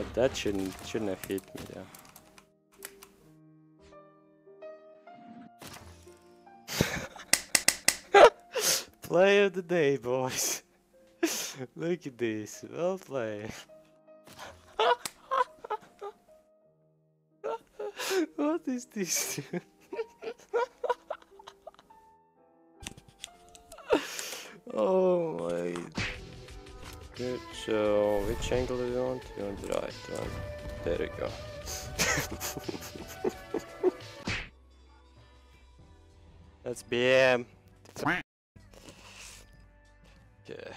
But that shouldn't shouldn't have hit me there. Play of the day, boys. Look at this. Well played. what is this? oh my. Good. So, which angle do you want? You want the right one. There we go. That's BM. Okay.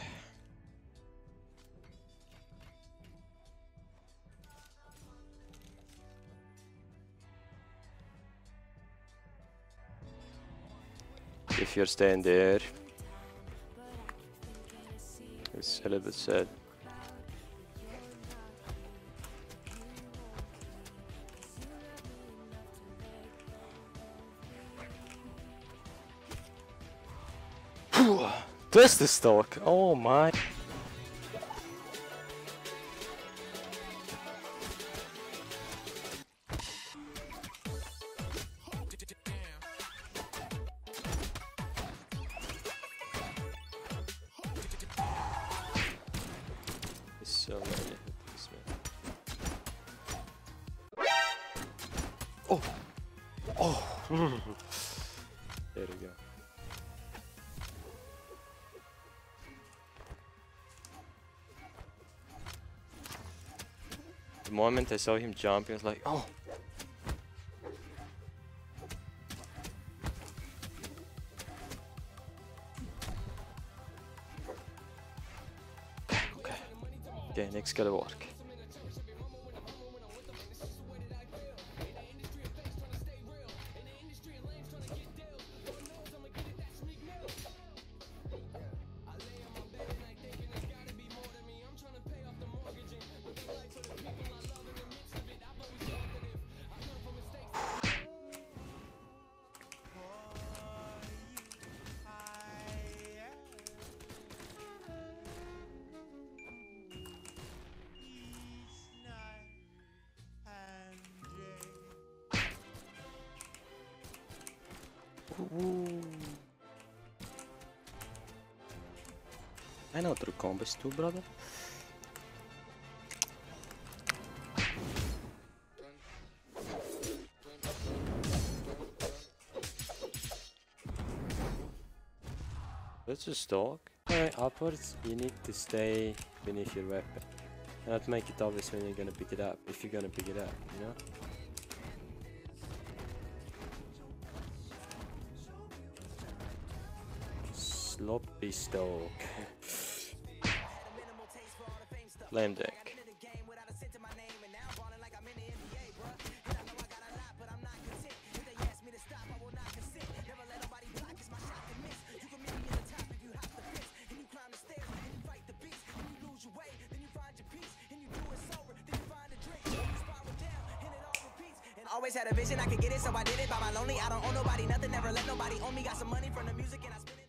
If you're staying there, it's a little bit sad. That's the stock. Oh my. So uh, many hit this man. Oh! Oh! there we go. The moment I saw him jump, I was like, oh! Okay, next gotta work. I know through combos too, brother. Let's just talk. Alright, upwards, you need to stay beneath your weapon. Not make it obvious when you're gonna pick it up, if you're gonna pick it up, you know? Sloppy stoke. Lame deck. Always had a vision, I could get it, so I did it by my lonely. I don't nobody nothing, never let nobody own me. Got some money from the music and I spent